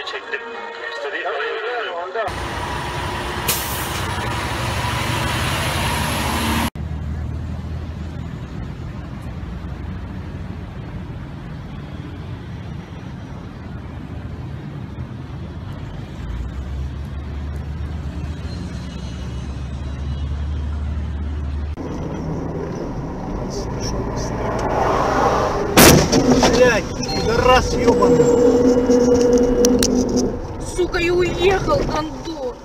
parayı çektim. İstediği parayı ödüyorum. Блять, пидорас ебаный. Сука, и уехал, Андо.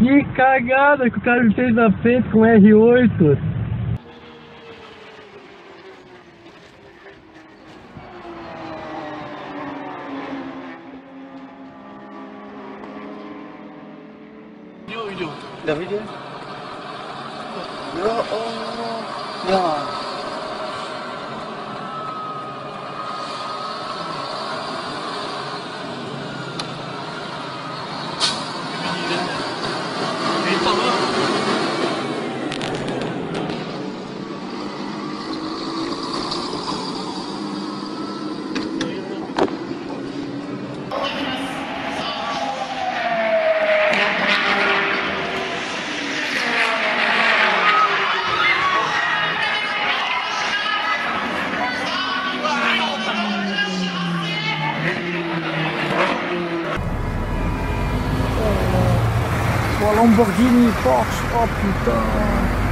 Que cagada que o cara fez na frente com R8. Video, video. The video? Oh, no. Yeah. Lamborghini, Porsche, oh putain.